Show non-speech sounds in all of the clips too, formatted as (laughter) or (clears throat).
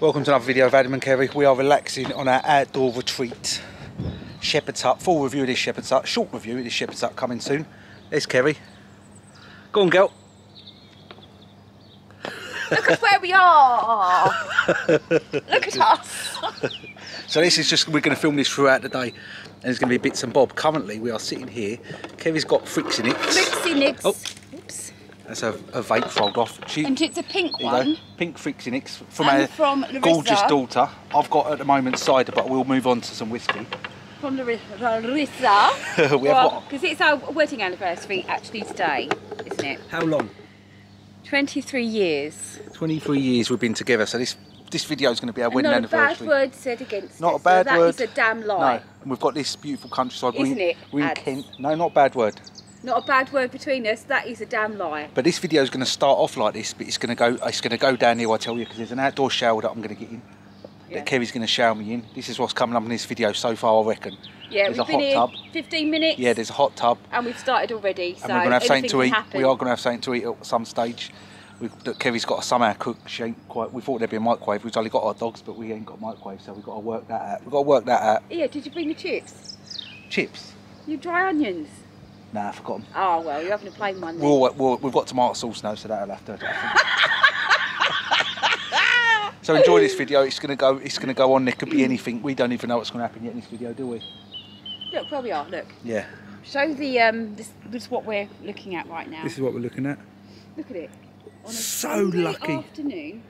Welcome to another video of Adam and Kerry. We are relaxing on our outdoor retreat. Shepherd's Hut, full review of this Shepherd's Hut, short review of this Shepherd's Hut coming soon. There's Kerry. Go on, girl. Look at where we are. (laughs) Look at us. So this is just, we're going to film this throughout the day. And there's going to be bits and bob. Currently, we are sitting here. Kerry's got fricks in it. Trixie Nix. Oh. Oops. That's a, a vape rolled off. She, And it's a pink There you go. one. Pink Frixinix from And our from gorgeous daughter. I've got at the moment cider, but we'll move on to some whiskey. From Larissa. Larissa. (laughs) We have got- Because it's our wedding anniversary actually today, isn't it? How long? 23 years. 23 years we've been together, so this this video is going to be our wedding Not a bad word said against Not it. a bad so word. That is a damn lie. No, and we've got this beautiful countryside. we're Isn't in, it, We're in Kent. No, not a bad word. Not a bad word between us. That is a damn lie. But this video is going to start off like this, but it's going to go. It's going to go down here. I tell you, because there's an outdoor shower that I'm going to get in. Yeah. That Kerry's going to shower me in. This is what's coming up in this video so far, I reckon. Yeah, there's we've a been hot here tub. 15 minutes. Yeah, there's a hot tub. and we've started already. So and we're going to have something to eat. happen. We are going to have something to eat at some stage. We've, that Kerry's got to somehow cook. She ain't quite. We thought there'd be a microwave. We've only got our dogs, but we ain't got a microwave, so we've got to work that out. We've got to work that out. Yeah, did you bring the chips? Chips? You dry onions? Nah, I forgot 'em. Oh well, you're having a plain one then. We'll, we'll, we've got tomato sauce now, so that'll have to. (laughs) so enjoy this video. It's gonna go. It's gonna go on. There could be anything. We don't even know what's gonna happen yet in this video, do we? Look where we are. Look. Yeah. Show the um. This, this is what we're looking at right now. This is what we're looking at. Look at it. So Sunday lucky. Afternoon.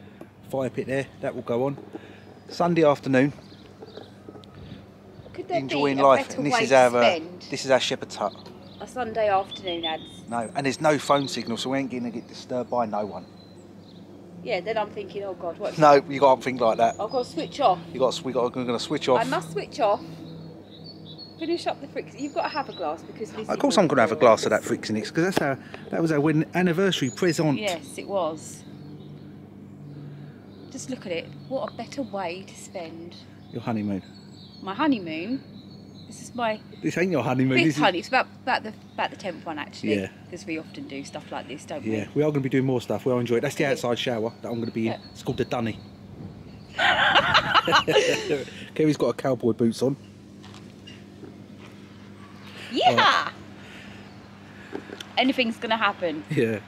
Fire pit there. That will go on. Sunday afternoon. Enjoying life. And this is our. Uh, this is our shepherd's hut. A Sunday afternoon, ads? No, and there's no phone signal, so we ain't gonna get disturbed by no one. Yeah. Then I'm thinking, oh God, what? No, you got to think like that. I've got to switch off. You got. We got. We're gonna switch off. I must switch off. Finish up the fricks. You've got to have a glass because this. Of course, I'm gonna have a glass of that Frixinix because that's our. That was our wedding anniversary present. Yes, it was. Just look at it. What a better way to spend Your honeymoon. my honeymoon. This is my This ain't your honeymoon. is, honey. It's about about the about the tenth one actually. Yeah. Because we often do stuff like this, don't we? yeah, we are going to be doing more stuff. We'll enjoy it. That's the outside shower that I'm going to be in. Yeah. It's called the Dunny. (laughs) (laughs) Kerry's got a cowboy boots on. Yeah. Anything's gonna happen. Yeah.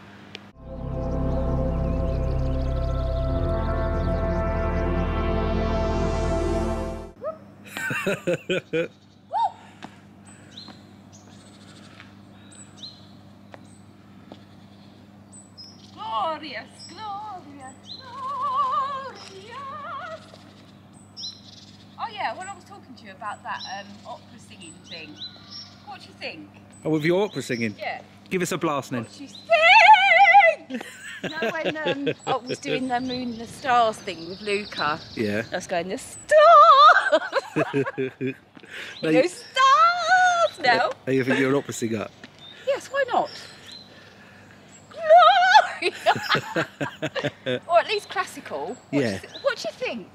(laughs) Glorious, glorious, glorious. Oh yeah, when I was talking to you about that um, opera singing thing, what do you think? Oh, with your opera singing. Yeah. Give us a blast then. What do you you (laughs) know when um, I was doing the moon and the stars thing with Luca? Yeah. I was going, the stars! (laughs) he No, you- goes, stars! No. Hey, you think you're an opera singer? Yes, why not? Glory! Or at least classical. What do you Yeah. thi- what do you think?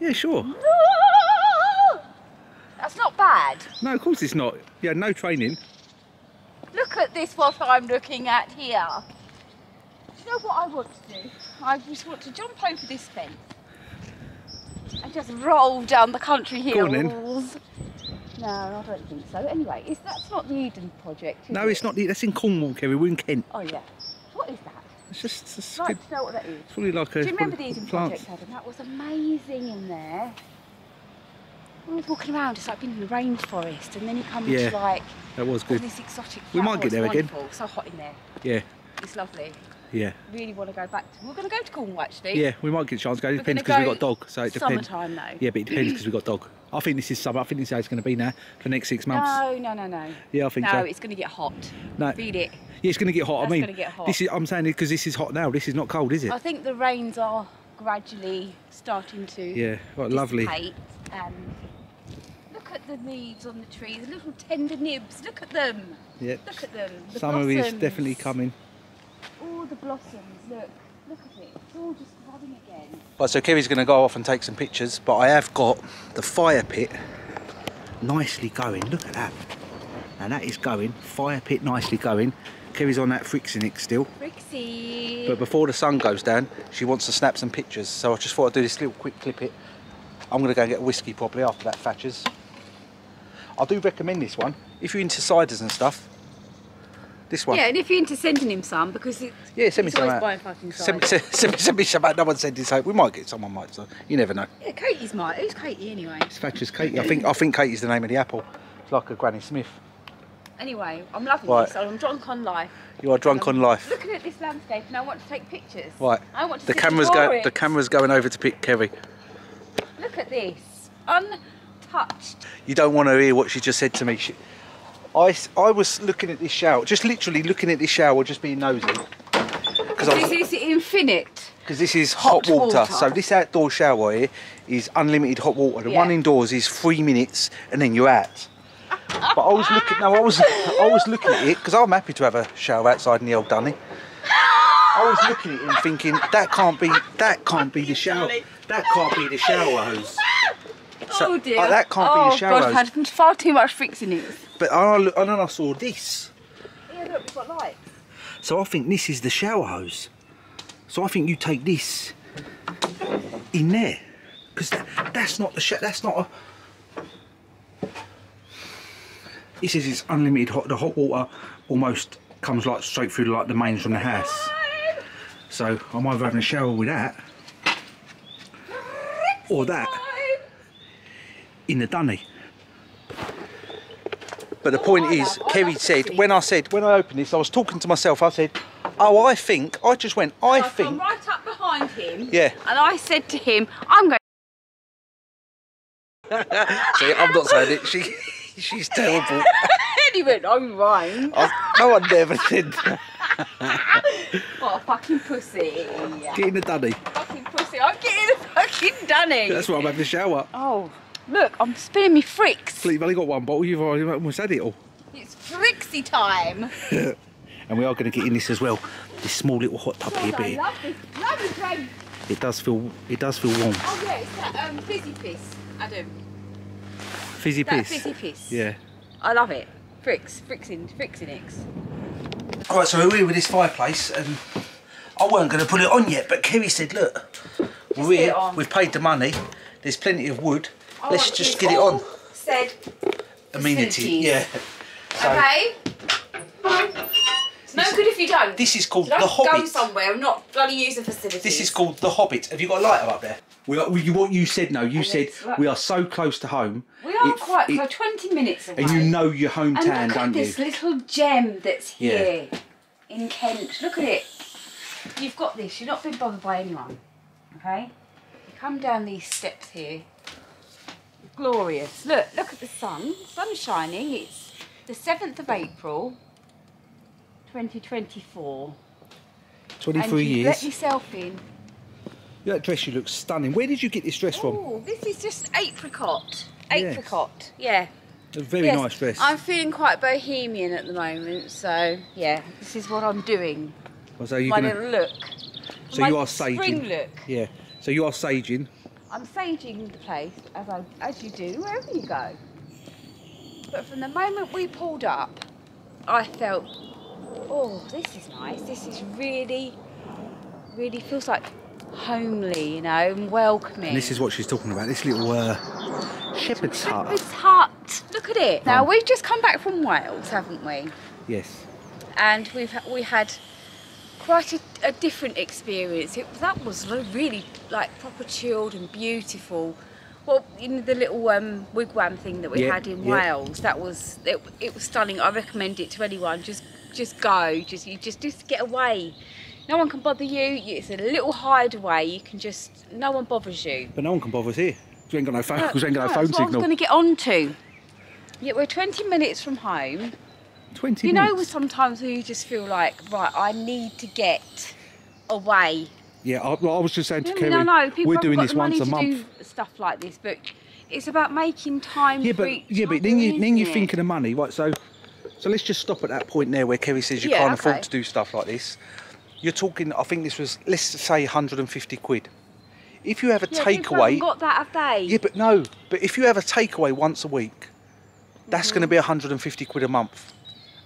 Yeah, sure. That's not bad. No, of course it's not. Yeah, no training. Look at this what I'm looking at here. Do you know what I want to do? I just want to jump over this fence and just roll down the country hills. No, I don't think so. Anyway, is that's not the Eden project? No, it's not. the- That's in Cornwall, Kerry. We're in Kent. Oh yeah. What is that? It's just. It's, good. like to know what that is. it's probably like a. Do you remember the Eden project, Adam? That was amazing in there. I was walking around, it's like being in the rainforest, and then you come Yeah. into like That was good. this exotic. We might get it's there again. wonderful. So hot in there. Yeah, It's lovely. yeah. Really want to go back. To, we're going to go to Cornwall actually. Yeah, we might get a chance to go. It depends because we've got dog, so it depends. Summertime though. Yeah, but it depends because we've got dog. I think this is summer. I think this is how it's going to be now for the next six months. No, no, no, no. Yeah, I think no, so. it's going to get hot. No. Feed it. Yeah, it's going to get hot. That's I mean, gonna get hot. this is. I'm saying it because this is hot now. This is not cold, is it? I think the rains are gradually starting to. Yeah, what lovely. dissipate, And look at the leaves on the trees, the little tender nibs. Look at them. Yeah. Look at them. The Summer is definitely coming. All the blossoms. Look. Look at it. It's all just growing again. Right, so Kerry's going to go off and take some pictures, but I have got the fire pit nicely going. Look at that. And that is going. Fire pit nicely going. Kerry's on that Frixinix still. Brixie see. But before the sun goes down, she wants to snap some pictures. So I just thought I'd do this little quick clip it. I'm going to go and get a whiskey probably after that Thatcher's. I do recommend this one. If you're into ciders and stuff, this one. Yeah, and if you're into sending him some, because it, Yeah, send me some always out. buying fucking Send, cider. send, (laughs) send, me- send me some out. No one sent this out. We might get someone might, so you never know. Yeah, Katy's mine. Who's Katy anyway? It's Thatcher's Katy. I think I think Katy's the name of the apple. It's like a Granny Smith. Anyway, I'm loving Right. this. I'm drunk on life. You are drunk on I'm life. Looking at this landscape, and I want to take pictures. Right. I want to The camera's and go. draw The camera's going over to pick Kerry. Look at this, untouched. You don't want to hear what she just said to me. She, I, I was looking at this shower, just literally looking at this shower, just being nosy. Because This is infinite. because this is hot, Hot water. water. So this outdoor shower here is unlimited hot water. The Yeah. one indoors is three minutes and then you're out. But I was looking. No, I was I was looking at it because I'm happy to have a shower outside in the old dunny. I was looking at it and thinking that can't be that can't be the shower. That can't be the shower hose. So, oh dear. that can't be oh, the shower God, hose. I've had far too much fixing it. But I and then I saw this. Yeah, look, we've got lights. So I think this is the shower hose. So I think you take this in there, because that's not the sh- that's not a. This says it's unlimited hot. The hot water almost comes like straight through like the mains from the house. So I'm either having a shower with that or that in the dunny. But the point is, Kerry said when I said when I opened this, I was talking to myself. I said, "Oh, I think." I just went, "I think." right up behind him. Yeah. And I said to him, I'm going. (laughs) See, I'm not saying it. She, (laughs) she's terrible. and (laughs) he went, I'm fine. I, no one ever said. that. What (laughs) a fucking pussy. Get in the dunny. Fucking pussy. I'm getting a fucking dunny. That's why I'm having a shower. Oh, look, I'm spinning me fricks. You've only got one bottle. You've already almost had it all. It's frixy time. And we are going to get in this as well. This small little hot tub here, God, but I it, love this it does feel it does feel warm. Oh yeah, it's that um, fizzy piss, Adam. Fizzy That piss. fizzy piss. Yeah. I love it. Fricks, frixin, frixinix. All right, so we're here with this fireplace, and I weren't going to put it on yet, but Kerry said, "Look, we're here. We've paid the money. There's plenty of wood. I Let's just get it on." Said Amenity. facilities. Yeah. So Okay. No good if you don't. this is called don't the go Hobbit. somewhere and not bloody use the facilities. This is called the Hobbit. Have you got a lighter up there? We are, we, what you said, no, you And said we are so close to home. We are It- quite it- close, 20 minutes away. And you know your hometown, and look at this you? little gem that's Yeah. here in Kent. Look at it. You've got this. You've not been bothered by anyone. Okay? You come down these steps here. Glorious. Look, look at the sun. The sun's shining. It's the 7th of April, 2024. And 23 you years. let yourself in. That dress you look stunning. Where did you get this dress from? Oh, this is just apricot. Yes. Apricot. Yeah. A very Yes, nice dress. I'm feeling quite bohemian at the moment, so yeah, this is what I'm doing. so you My gonna, little look. so My you are spring saging. look. Yeah. So you are saging. I'm saging the place as I as you do wherever you go. But from the moment we pulled up, I felt, oh, this is nice. This is really, really feels like homely, you know, and welcoming. And this is what she's talking about. This little uh, shepherd's hut. this hut. Look at it. Now we've just come back from Wales, haven't we? Yes. and we've we had quite a, a different experience. It that was really like proper chilled and beautiful. Well, you know the little um, wigwam thing that we Yeah, had in yeah. Wales. That was it, it was stunning. I recommend it to anyone. Just just go. Just you just just get away. No one can bother you. It's a little hideaway. You can just no one bothers you. But no one can bother us here. We ain't got no phone. Look, we ain't got no that's phone what I was going to get on to. Yeah, we're 20 minutes from home. 20 You know, minutes. sometimes where you just feel like, right, I need to get away. Yeah, I, well, I was just saying to mean, Kerry, no, no, people we're doing this once a month. do stuff like this, but it's about making time. Yeah, but yeah, but then you then you're thinking of money, right? So, so let's just stop at that point there where Kerry says you Yeah, can't okay. afford to do stuff like this. You're talking. I think this was let's say 150 quid. If you have a Yeah, takeaway, got that, have they? yeah, but no, but if you have a takeaway once a week, that's Mm-hmm. going to be 150 quid a month,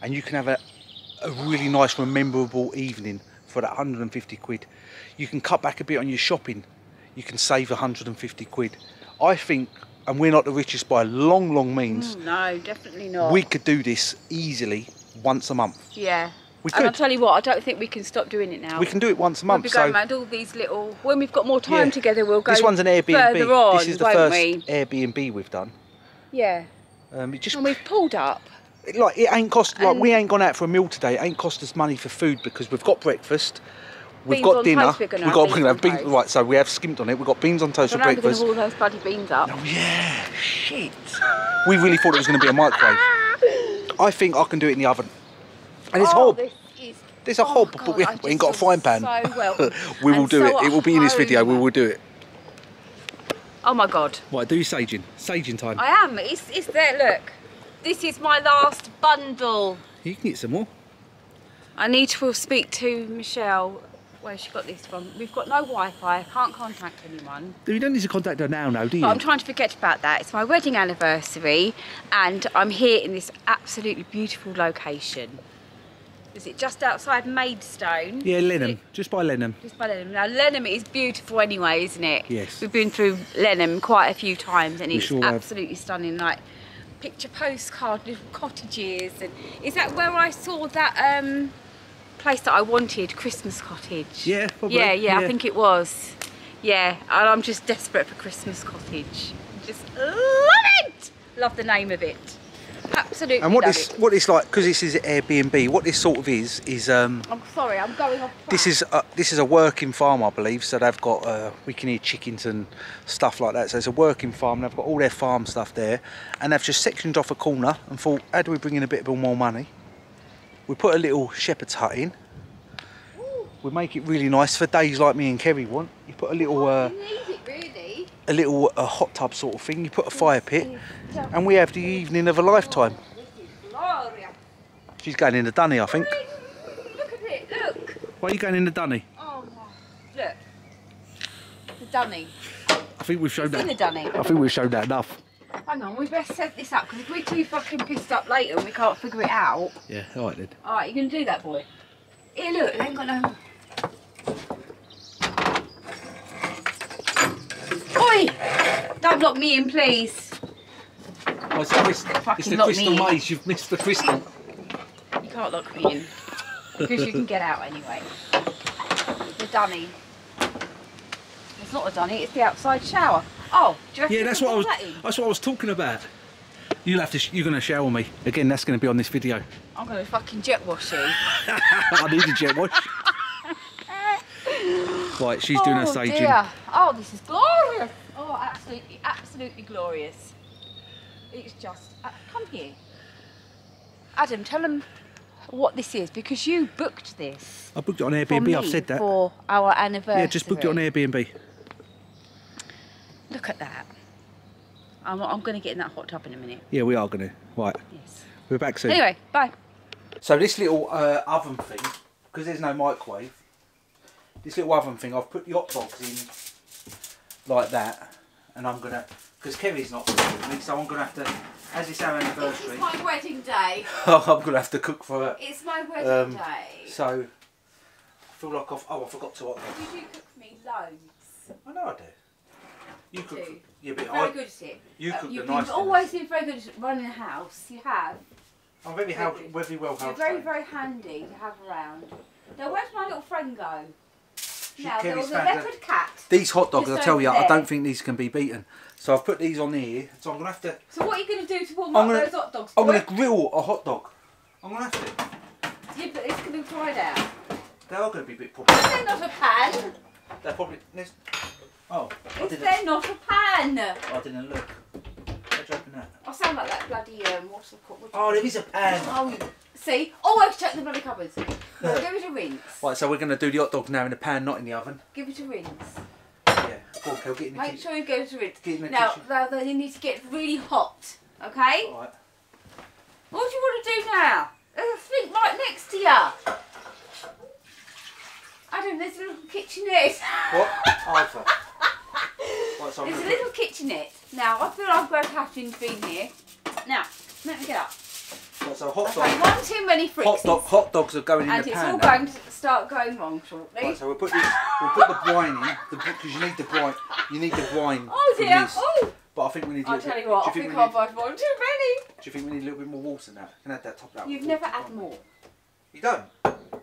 and you can have a a really nice, memorable evening for that 150 quid. You can cut back a bit on your shopping. You can save 150 quid. I think, and we're not the richest by long, long means, No, definitely not. we could do this easily once a month. yeah. We And I'll tell you what, I don't think we can stop doing it now. We can do it once a We'll month. be going so around all these little. When we've got more time Yeah. together, we'll go. this one's an Airbnb. On, this is the first we? Airbnb we've done. Yeah. Um, it just And we've pulled up. like it ain't cost like we ain't gone out for a meal today. It ain't cost us money for food because we've got breakfast. We've got dinner. gonna We've got we're gonna on have beans. Right, so we have skimped on it. We've got beans on toast So for now we're going to breakfast. haul those bloody beans up. Oh yeah, shit. We really thought it was going to be a microwave. (laughs) I think I can do it in the oven. And it's oh, hob. This is, There's a oh hob, my but we, God, we ain't got a frying pan. So well. (laughs) we will And do so it. It will be in this video. We will do it. Oh my God. Right, do your saging. Saging time. I am. It's, it's there. Look. This is my last bundle. You can get some more. I need to speak to Michelle where she got this from. We've got no Wi-Fi. I can't contact anyone. You don't need to contact her now, no, do you? But I'm trying to forget about that. It's my wedding anniversary and I'm here in this absolutely beautiful location. Is it just outside Maidstone? yeah, Lenham. Just by Lenham. Just by Lenham. Now Lenham is beautiful anyway, isn't it? Yes. We've been through Lenham quite a few times and We it's sure have. absolutely stunning. Like picture postcard, little cottages and is that where I saw that um place that I wanted, Christmas cottage? Yeah, probably, Yeah, yeah, yeah. I think it was. Yeah, and I'm just desperate for Christmas cottage. Just love it! Love the name of it. Absolutely And what this what this like because this is Airbnb. What this sort of is is um I'm sorry, I'm going off. this is a, this is a working farm, I believe. So they've got uh, we can hear chickens and stuff like that. So it's a working farm. They've got all their farm stuff there, and they've just sectioned off a corner and thought, how do we bring in a bit more money? We put a little shepherd's hut in. We make it really nice for days like me and Kerry want. You put a little uh, You need it really. A little uh, hot tub sort of thing. You put a fire pit, and we have the evening of a lifetime. This is glorious. She's going in the dunny, I think. Look at it, look. Why are you going in the dunny? Oh my, look. The dunny. I think we've shown It's in the that. dunny. I think we've showed that enough. Hang on, we best set this up because if we're too fucking pissed up later and we can't figure it out. Yeah, all right then. Alright, you gonna do that, boy? Here, look, they ain't got no. Don't lock me in, please. Oh, it's the, crystal, Fucking lock me in. maze. You've missed the crystal. You can't lock me in because you can get out anyway. The dunny. It's not a dunny, it's the outside shower. Oh, do you Yeah, that's what I was. put that? That's what I was talking about. You'll have to. Sh- you're gonna shower me again. That's gonna be on this video. I'm gonna fucking jet wash you. (laughs) I need a jet wash. (laughs) right, she's doing her oh, saging. Dear. Oh, this is glorious. Oh, absolutely, absolutely glorious. It's just. Uh, come here. Adam, tell them what this is because you booked this. I booked it on for Airbnb. I've said that. For our anniversary. Yeah, just booked it on Airbnb. Look at that. I'm, I'm going to get in that hot tub in a minute. Yeah, we are gonna. Right, Yes. we're back soon. Anyway, bye. So this little uh, oven thing, because there's no microwave, this little oven thing, I've put the hot dogs in like that, and I'm gonna, because Kerry's not cooking with me, so I'm gonna have to, as it's our anniversary, my wedding day. (laughs) I'm gonna have to cook for her. It's my wedding Um, day. So I feel like I've, oh, I forgot to dog. You do cook for me loads. I know I do. You cook, do. yeah, but Very I, good at it. you Uh, cook the You've nice been always been very good at running a house. You have. I'm very, very house, very well You're very, very handy to have around. Now, where's my little friend go? She- now, there was a leopard cat. These hot dogs, I tell over you, I don't think these can be beaten. So I've put these on here. So I'm gonna have to. So what are you going to do to warm I'm up gonna- those hot dogs? I'm gonna grill a hot dog. I'm gonna have to. Yeah, but it's going to be fried out. They are gonna be a bit probably. Is there not a pan? They're probably. There's, oh, I Is didn't. there not a pan? I didn't look. How'd you open that? I sound like that bloody, um, what's it called? Oh, there is a pan. Oh, see? Always check the bloody cupboards. No, give it a rinse. Right, so we're gonna do the hot dog now in the pan, not in the oven. Give it a rinse. Yeah. Go on, Kel, get in the Make kitchen. sure you go to rinse. Get in the Now, kitchen. now they need to get really hot, okay? Alright. What do you want to do now? There's a sink right next to you. Adam, there's a little kitchenette. What? Arthur. (laughs) So There's a little kitchenette. Now, I feel going to have intervene here. Now, let me get up. Right, so hot I've dog, one too many hot frixies. dog, hot dogs are going in and the it's all going to start going wrong shortly. Right, so we'll put this, we'll put the brine in, because you need the brine, you need the brine oh dear. Oh, But I think we need a I'll tell bit, you what, I think think I've had one too many. do you think we need a little bit more water now? Can I add that top out? You've never had more. You don't?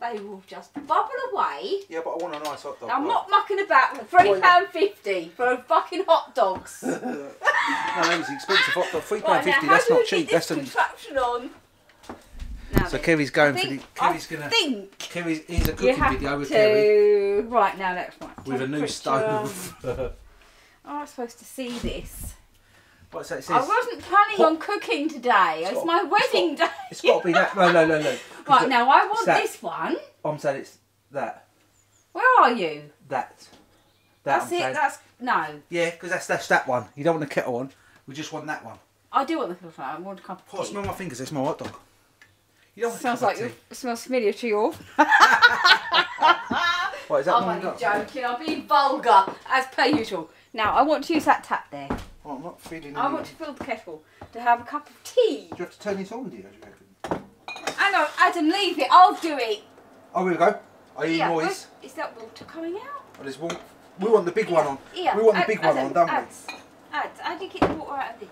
They will just bubble away. Yeah, but I want a nice hot dog. I'm right? not mucking about with three pound fifty for a fucking hot dogs. (laughs) No, that was expensive hot dog. Three pound right, fifty. how That's not cheap. That's this a. contraption on. Now So then, Kerry's going I for the. think, Kerry's gonna. think Kerry's here's a cooking have video with to. Kerry Right now, let's right. with a new stove. (laughs) Oh, I'm supposed to see this. What's that? It I wasn't planning hot- on cooking today. It's, got- my it's wedding day. it's got to be that. No, no, no, no. (laughs) Right look, now, I want this one. I'm saying it's that. Where are you? That. That. That's I'm it. saying. That's no. Yeah, because that's that's that one. You don't want the kettle on. We just want that one. I do want the kettle I want a cup Oh, of tea. smell my fingers. It's my hot dog. You don't want Smells like of you. tea. It smells familiar to you all. (laughs) (laughs) What is that? I'm one only joking. I'm being vulgar as per usual. Now I want to use that tap there. Oh, I'm not feeling. I want to fill the kettle to have a cup of tea. Do you have to turn it on, do you? you? Hang on, Adam, leave it. I'll do it. Oh, here we go. I hear Yeah, noise. Is that water coming out? Oh, there's one. We want the big one on. Yeah. We want the Ad- big one Adam, on, don't we? Ads, ads, how do you get the water out of this?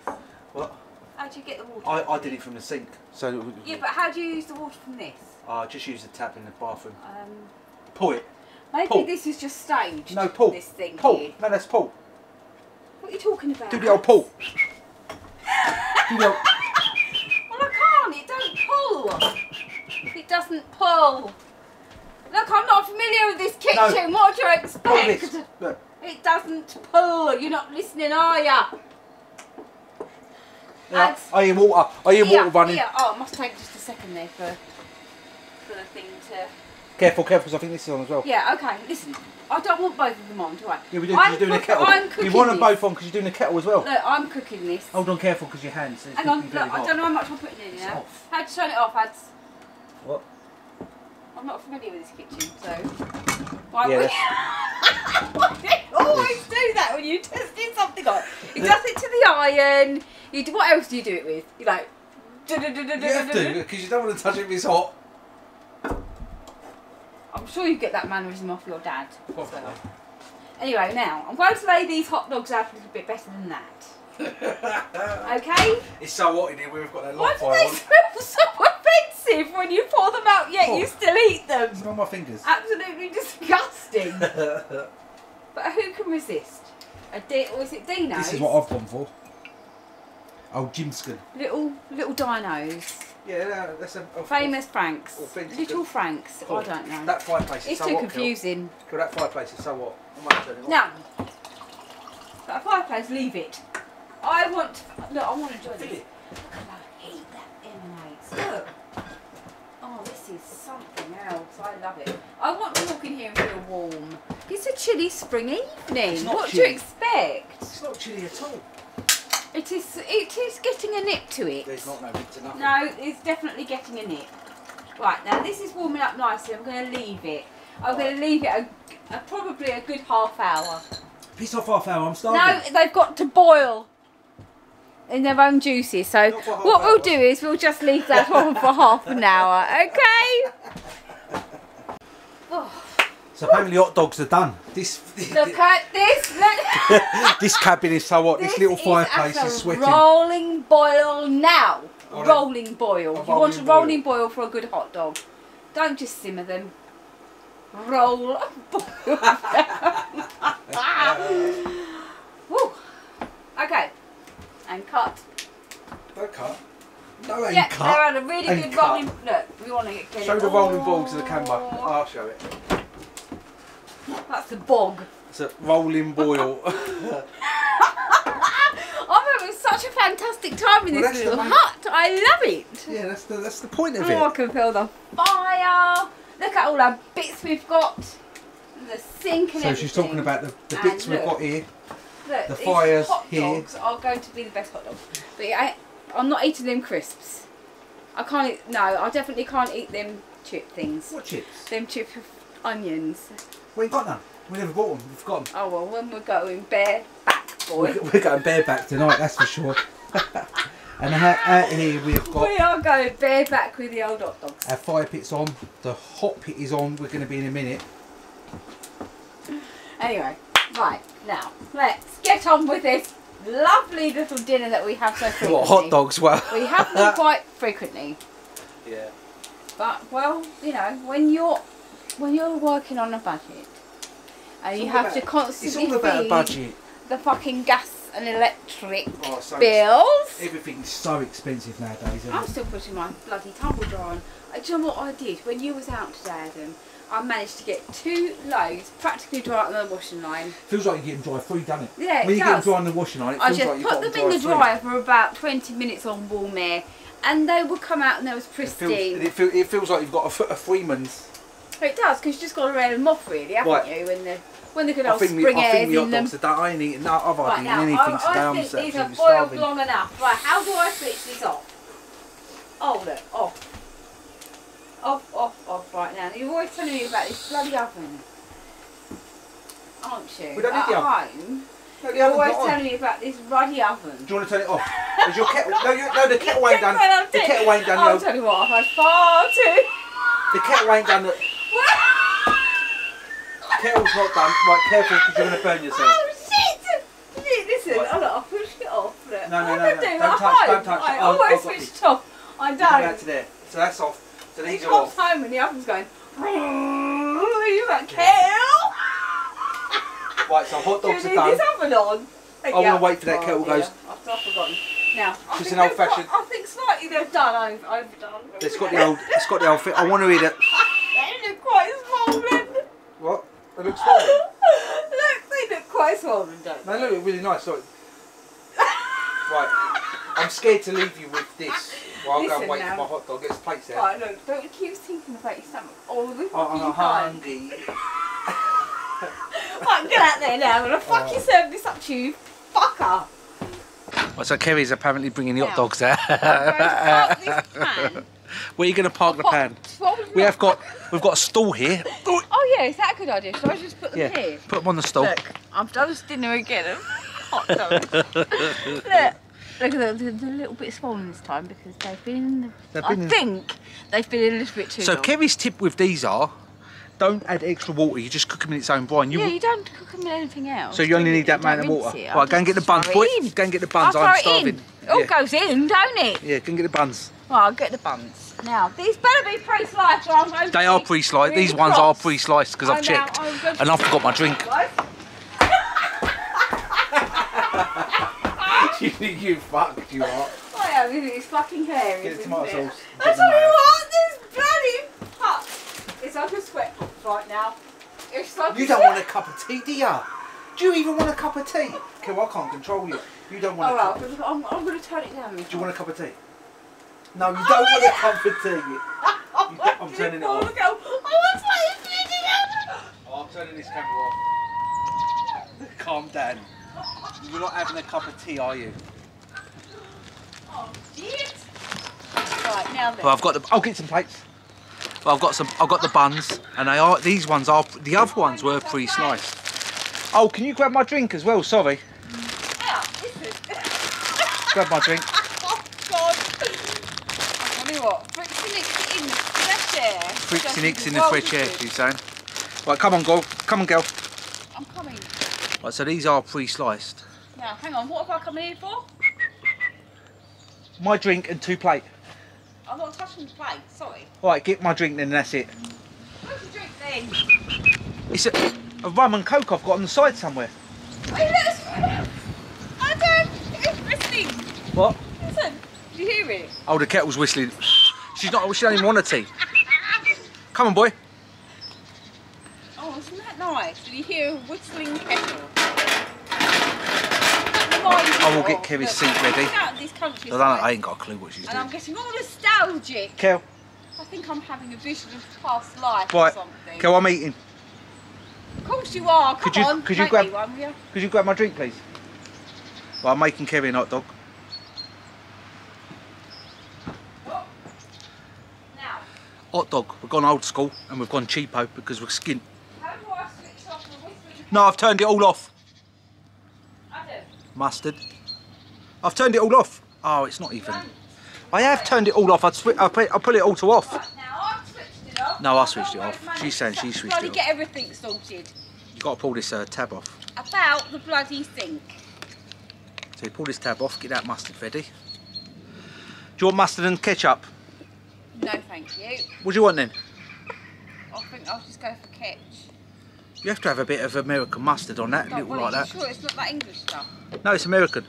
What? How do you get the water? I, I did it from the sink. So Yeah, but how do you use the water from this? I just use the tap in the bathroom. Um, Pull it. Maybe Pull. this is just staged. No, pull. This thing Pull. here. No, that's pull. What are you talking about? Do the old pull. Do the old. (laughs) Well, I can't. It don't pull. It doesn't pull. Look, I'm not familiar with this kitchen. What do you expect? Look. It doesn't pull. You're not listening, are you? Yeah. I hear water. I hear water running. Yeah. Oh, it must take just a second there for for the thing to. Careful, careful, because I think this is on as well. Yeah. Okay. Listen, I don't want both of them on, do I? Yeah, we do because you're doing a kettle. I'm You want them this. both on because you're doing a kettle as well. Look, I'm cooking this. Hold on, careful, because your hands. it's Hang on. cooking Look, very I hot. don't know how much I'm putting in It's now. off. How to turn it off, Ads? What? I'm not familiar with this kitchen, so. Why Yeah, would (laughs) you always do that when you're testing something on? He does it to the iron. You do, what else do you do it with? You like. You have to, because you don't want to touch it if it's hot. I'm sure you get that mannerism off your dad. as Probably. well. Anyway, now I'm going to lay these hot dogs out a little bit better than that. (laughs) Okay? It's so hot in here. We've got that Why do they on. smell (laughs) so offensive when you pour them out yet you Oh. still eat them? Smell my fingers. Absolutely disgusting. (laughs) but who can resist? A di- or is it Dino? this is what I've gone for. Oh, Jimskin. Little little dinos. Yeah, that's a oh, Famous Franks. Authentic. Little Franks. oh, I don't know. That fireplace is it's so too confusing. That fireplace is so hot. I might turn it off. That fireplace, leave it. I want. Look, I want to enjoy this. Look at that heat that emanates. Look. Oh, this is something else. I love it. I want to walk in here and feel warm. It's a chilly spring evening. What do you expect? It's not chilly at all. It is. It is getting a nip to it. There's not no bit to nothing. No, it's definitely getting a nip. Right, now this is warming up nicely. I'm going to leave it. I'm going to leave it a, a, probably a good half hour. Piss off half hour, I'm starving. No, they've got to boil in their own juices. So Not for half what we'll do is we'll just leave that on (laughs) for half an hour, okay? Oh, So apparently hot dogs are done. This look at this. Look. (laughs) this cabin is so hot. This, This little is fireplace is a sweating. Rolling boil now. Oh, rolling boil. A you want a rolling rolling boil for a good hot dog. Don't just simmer them. Roll (laughs) boil. (laughs) Woo. Okay. And cut. Don't cut. No, ain't yeah, cut. they're on a really Ain't good cut. rolling. Look, we want to get. Show it the rolling all- ball to the camera. I'll show it. That's the bog. It's a rolling boil. (laughs) (laughs) Oh, I'm having such a fantastic time in Well, this little hut. I love it. yeah, that's the that's the point of Oh, I can feel the fire. Look at all our bits we've got. The sink and So everything. she's talking about the, the And bits we've look. got here. Look, the fires hot here. dogs are going to be the best hot dogs. But I, I'm not eating them crisps. I can't. Eat, no, I definitely can't eat them chip things. What chips? Them chip onions. We ain't got none. We never bought them. We've got them. Oh well, when we're going bare back, boy. We're, we're going bareback tonight, that's for sure. (laughs) And out, out here we've got We are going bareback with the old hot dogs. our fire pit's on, the hot pit is on, we're going to be in a minute. Anyway, right now let's get on with this lovely little dinner that we have so frequently. (laughs) What, hot dogs? Well, We have them (laughs) quite frequently, yeah. but well, you know, when you're when you're working on a budget and you have about- to It's constantly all about a budget. the fucking gas and electric Oh, so bills. Everything's so expensive nowadays. Isn't I'm it? still putting my bloody tumble dryer on. Uh, Do you know what I did when you was out today, Adam? I managed to get two loads practically dry out on the washing line. Feels like you get them dry free, doesn't it? Yeah, it when you get them dry in the washing line, it I just like put them them in the free. dryer for about 20 minutes on warm air and they would come out and they was It feels, pristine. it, feel, it feels like you've got a, a Freeman's. It does because you've just got to wear them off really, haven't Right. you? When the when the good I old think, me, spring I think the hot in them. dogs today, I ain't eating, no, I've Right eaten now, anything I, today, I I'm think these are boiled starving. long enough. Right, how do I switch this off? Oh look, off. Off, off, off right now. You're always telling me about this bloody oven. Aren't you? We don't need At the oven. home, No, the you're always telling me about this ruddy oven. Do you want to turn it off? Is your kettle? No, you, no, the kettle (laughs) ain't done. The kettle ain't done. I'll tell you what, I've had far too. the kettle ain't done. Kettle's not done. Right, careful because you're going to burn yourself. Oh shit! Listen, Right. oh look, I'll push it off. Look. No, no, I'm no, no. do Don't touch, home. don't touch. I I'll- I'll always switch this. it off. I don't. to there. So that's off. So He these are comes off. home and the oven's going. You got kill. Right, so hot Do dogs are done. this oven on? I wanna wait for that oh, kettle dear. goes- I've, I've forgotten. Now, I Just an old-fashioned- got- I think slightly they've done over, overdone. It's got the old. It's got the old fit. I want to eat it. They look quite swollen. What? It looks fine. look, they look quite swollen, don't No, they look really nice. Look. Right. I'm scared to leave you with this. While I go and Listen wait now. for my hot dog. Get his plates there. Right, oh, look, don't keep thinking about your stomach all the Oh, fucking I'm time. hungry. (laughs) Right, get out there now. I'm gonna fucking Oh. serve this up to you, fucker. Well, so Kerry's apparently bringing the hot Now, dogs there. (laughs) I'm going to park this pan. Where are you going to park the pan? We have got. We've got a stall here. Oh yeah, is that a good idea? Should I just put them Yeah. here? Put them on the stall. Look, I've done this dinner again. Hot dogs. (laughs) look, look at them. They're, a little bit swollen this time because they've been. They've I in- think they've been a little bit too So long. Kerry's tip with these are, don't add extra water. You just cook them in its own brine. You, yeah, you don't cook them in anything else. so you only need that amount of water. it. Right, I'll go and get the buns, boy. it. Go and get the buns. I'm it starving. in. It all Yeah. goes in, don't it? yeah, go and get the buns. Well, I'll get the buns. Now, these better be pre-sliced or I'm going to They are pre-sliced. really These ones are pre-sliced because I've now checked, I'm going to- and I forgot my (laughs) drink. (laughs) you think you fucked, you are. I am in his fucking hair. Get the isn't tomato it? sauce. I Get the tell you mayo. what, this bloody hut is like a sweatbox right now. It's like You a don't want a cup of tea, do you? Do you even want a cup of tea? Okay, well, I can't control you. You don't want Oh a well, cup. because I'm, I'm going to turn it down. Do you want a cup of tea? No, you don't want a cup of tea. You don't- I'm turning it off. I want to eat it. Oh, I'm turning this camera off. Calm down. You're not having a cup of tea, are you? Oh, shit. Right, now then. Well, I've got the. I'll get some plates. Well, I've got some. I've got the buns, and they are. These ones are. The other ones were pre-sliced. Oh, can you grab my drink as well? Sorry, Now, listen. grab my drink. Oh, God. I tell you what, Frixie in the fresh air. Frixie does in the of air, she's saying. Right, come on, girl. Come on, girl. I'm coming. Right, so these are pre-sliced. Now, hang on, what have I come here for? My drink and two plate. I'm not touching the plate, sorry. Right, get my drink then. That's it. Where's your drink then? It's a, a rum and coke I've got on the side somewhere. Listen! I don't. It's listening. What? Listen, did you hear it? Oh, the kettle's whistling. She's not. She don't even want a tea. Come on, boy. Oh, isn't that nice? Did you hear a whistling kettle? That reminds me I will get Kerry's seat ready. Out of this countryside, I, ain't got a clue what she's doing. And I'm getting all nostalgic. Kel, I think I'm having a vision of past life or right. something. Kel, I'm eating. Of course you are. Come Could you- on, could you grab- one, you? Could you grab my drink, please? Well, I'm making Kerry a hot dog. Oh. Now, Hot dog. We've gone old school and we've gone cheapo because we're skint. how do I switch off the whistling? No, I've turned it all off. Mustard. I've turned it all off. Oh, it's not even. I have turned it all off. I'd I'll, put, I'll put it all to off. Now I've switched it off. No, I switched it off. She's saying she switched it off. get everything sorted. You've got to pull this uh, tab off. About the bloody sink. So you pull this tab off, get that mustard ready. Do you want mustard and ketchup? No, thank you. What do you want then? I think I'll just go for ketch. You have to have a bit of American mustard on that, Don't little like that. sure it's not that English stuff? No, it's American.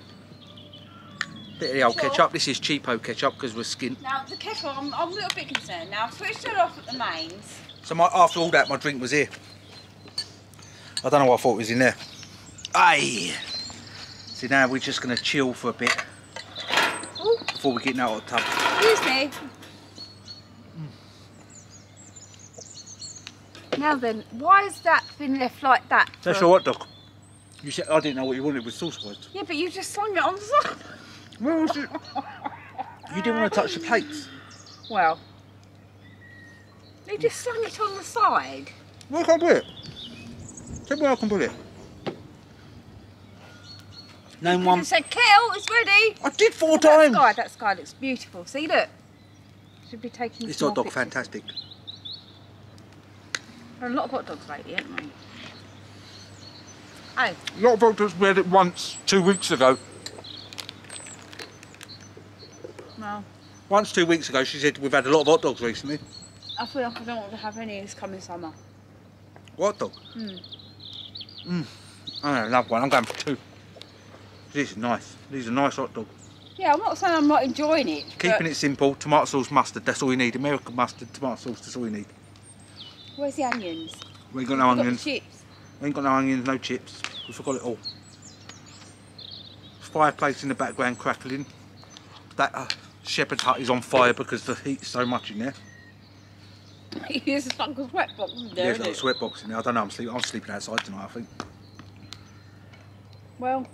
Bit of the old Sure. ketchup. This is cheapo ketchup because we're skint. Now, the kettle, I'm, I'm a little bit concerned. Now, switched it off at the mains. So my, after all that, my drink was here. I don't know what I thought was in there. Aye. See now we're just gonna chill for a bit Ooh, before we get out of the tub. excuse me. Now then, why has that been left like that? That's your hot dog. You said I didn't know what you wanted with sauce was. Yeah, but you just slung it on the side. Where was it? You didn't want to touch the plates. Well, they just slung it on the side. Where can I put it? Tell me where I can put it. Name You one. said, Kel, it's ready. I did four oh, That times. sky, that sky looks beautiful. See, look. Should be taking This some hot more dog fantastic. There are a lot of hot dogs lately, aren't we? Oh, A lot of hot dogs we had it once two weeks ago. well, Once two weeks ago, she said we've had a lot of hot dogs recently. I feel like I don't want to have any this coming summer. What dog? Hmm. Mm. I don't love one. I'm going for two. This is nice. These are nice hot dogs. Yeah, I'm not saying I'm not enjoying it. Keeping it simple. Tomato sauce, mustard. That's all you need. American mustard, tomato sauce. That's all you need. Where's the onions? We ain't got no We've got onions. chips. We ain't got no onions, no chips. We forgot it all. Fireplace in the background crackling. That uh, shepherd's hut is on fire because the heat's so much in there. (laughs) There's a sweat box in there, There's got a sweat box in there. I don't know. I'm sleeping. I'm sleeping outside tonight. I think. Well,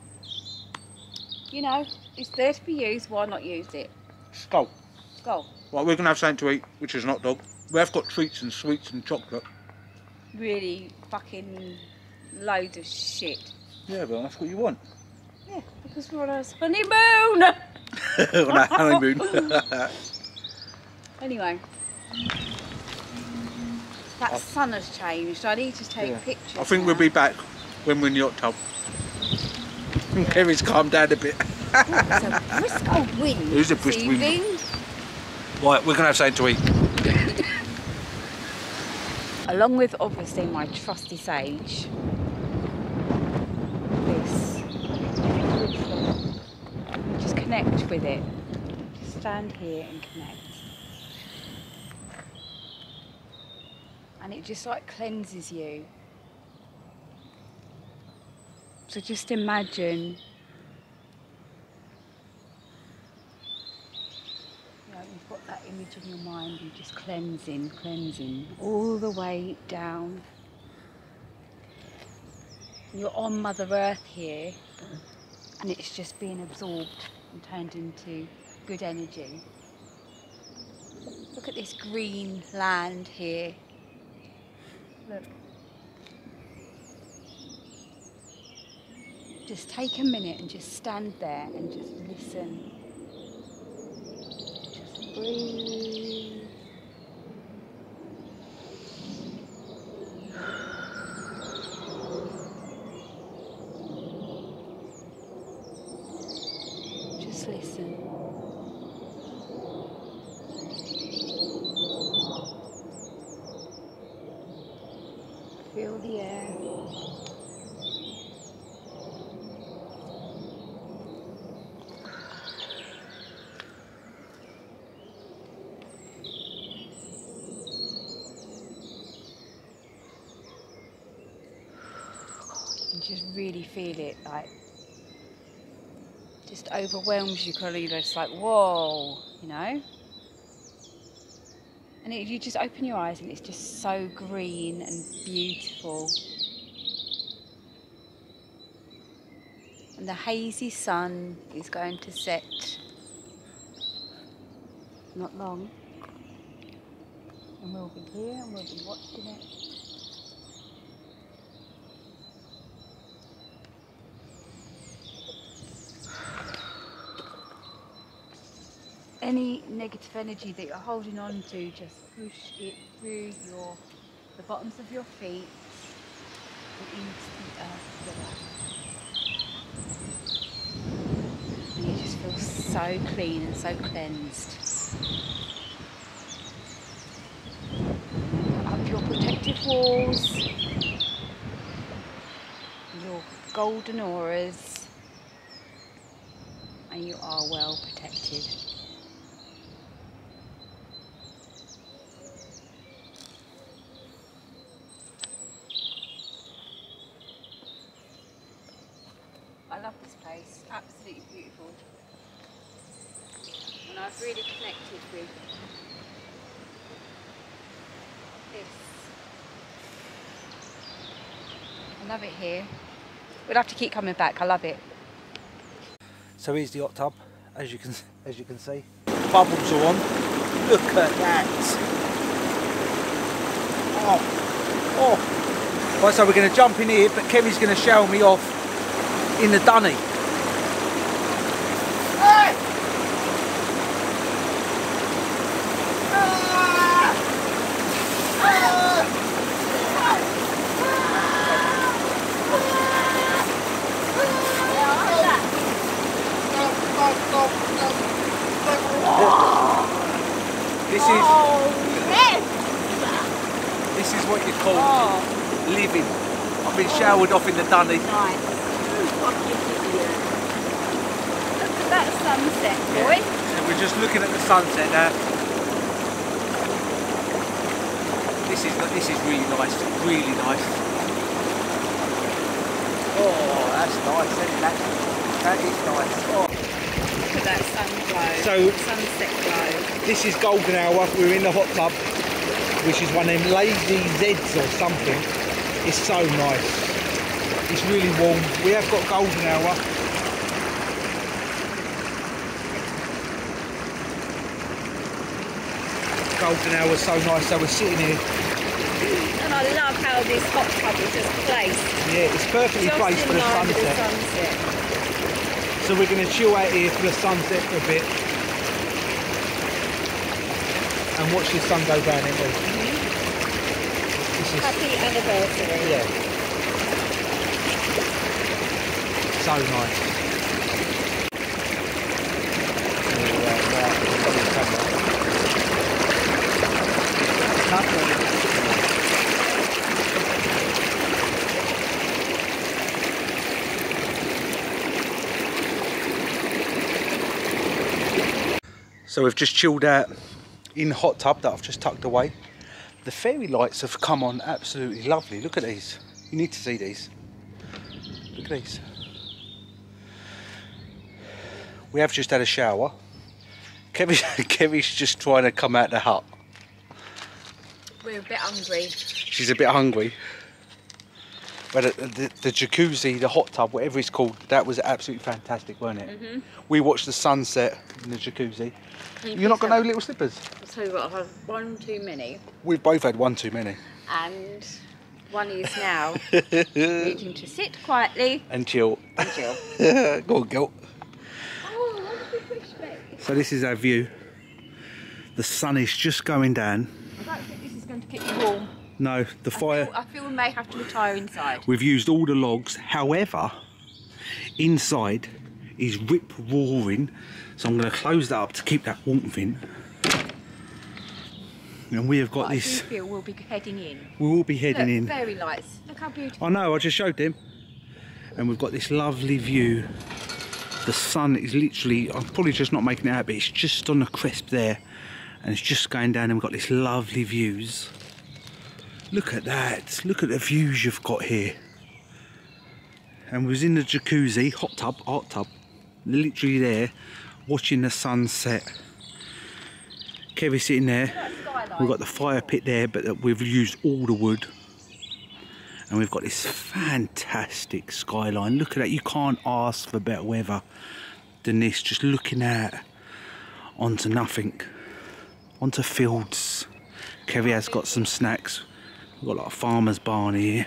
you know, it's there to be used. Why not use it? Skull. Go. Right, we're gonna have something to eat, which is an hot dog. We have got treats and sweets and chocolate. Really fucking loads of shit. Yeah, but that's what you want. Yeah, because we're on a honeymoon. (laughs) On a honeymoon. (laughs) Anyway. That oh. sun has changed. I need to take Yeah. pictures. I think we'll be back when we're in the hot tub. (laughs) Kevin's calmed down a bit. It's a brisk old wind. It is a brisk wind. Right, we're gonna have something to eat. Along with obviously my trusty sage. This. Just connect with it. Just stand here and connect. And it just like cleanses you. So just imagine you know, you've image in your mind, you just cleansing, cleansing, all the way down. You're on Mother Earth here, and it's just being absorbed and turned into good energy. Look at this green land here. Look. Just take a minute and just stand there and just listen. Just breathe. Just listen. Feel the air. and just really feel it like just overwhelms you kind of just like whoa you know? And it, you just open your eyes and it's just so green and beautiful. And the hazy sun is going to set. Not long. And we'll be here and we'll be watching it any negative energy that you're holding on to, just push it through your the bottoms of your feet and into the earth below. And you just feel so clean and so cleansed. Up your protective walls, your golden auras, and you are well protected. I love this place, absolutely beautiful. And I've really connected with this. I love it here. We'll have to keep coming back, I love it. So here's the hot tub, as you can as you can see. Bubbles are on. Look at that. Oh, oh. Right, so we're going to jump in here, but Kevin's going to shell me off in the dunny. This is this is what you call Oh, living. I've been showered off in the dunny. nice. Oh, Look at that sunset, boy. And we're just looking at the sunset now. This is this is really nice, really nice. Oh, that's nice, isn't it? That, that is nice. Oh. Look at that sun glow. So- sunset glow. This is golden hour. We're in the hot tub, which is one of them lazy Zeds or something. It's so nice. It's really warm. We have got golden hour. Golden hour is so nice. So we're sitting here. And I love how this hot tub is just placed. Yeah, it's perfectly just placed for the line with sunset. sunset. So we're going to chill out here for the sunset for a bit. And watch the sun go down, we? Mm-hmm. This is Happy anniversary. Yeah. So nice. So we've just chilled out in hot tub that I've just tucked away. The fairy lights have come on absolutely lovely. Look at these. You need to see these. Look at these. We have just had a shower. Kevin, (laughs) Kevin's just trying to come out the hut. We're a bit hungry. She's a bit hungry. But the, the, the jacuzzi, the hot tub, whatever it's called, that was absolutely fantastic, wasn't it? Mhm. We watched the sunset in the jacuzzi. You're not got no little slippers? I'll tell you what, I've had one too many, We've both had one too many. and one is now (laughs) needing to sit quietly and chill. and chill. (laughs) Go on, girl. Oh, what a big fish, mate. So this is our view. The sun is just going down. I don't think this is going to keep you warm. No, the I fire. feel, I feel we may have to retire inside. We've used all the logs. However, inside is rip roaring. So I'm going to close that up to keep that warmth in. And we have got But I do this. feel we'll be heading in. We will be heading Look, in. fairy lights. Look how beautiful. I know. I just showed them. And we've got this lovely view. The sun is literally. I'm probably just not making it out, but it's just on the crisp there, and it's just going down. And we've got this lovely views. Look at that. Look at the views you've got here. And we was in the jacuzzi, hot tub, hot tub, literally there, watching the sunset. Kevin's sitting there. We've got the fire pit there, but we've used all the wood. And we've got this fantastic skyline. Look at that, you can't ask for better weather than this. Just looking out onto nothing, onto fields. Kevin has got some snacks. We've got like a farmer's barn here.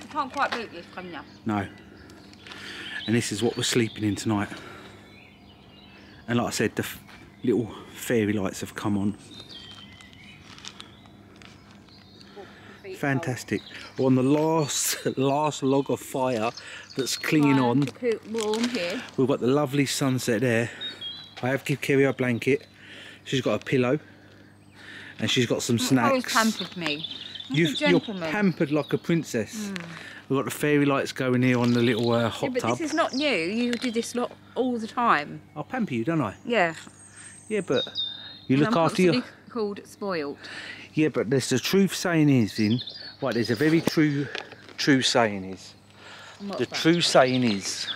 You can't quite beat this, can you? No. And this is what we're sleeping in tonight. And like I said, the little fairy lights have come on. Fantastic. We're on the last (laughs) last log of fire that's clinging on. Warm here. We've got the lovely sunset there. I have give Kerry a blanket. She's got a pillow. And she's got some Always snacks. pampered me. Like You, a you're pampered like a princess. We've got the fairy lights going here on the little uh, Yeah, hot but tub. this is not new. You do this lot all the time. I'll pamper you, don't I? Yeah. Yeah, but you And look I'm after your. Called spoilt. Yeah, but there's the truth saying is in. Right, there's a very true, true saying is. The that? true saying is.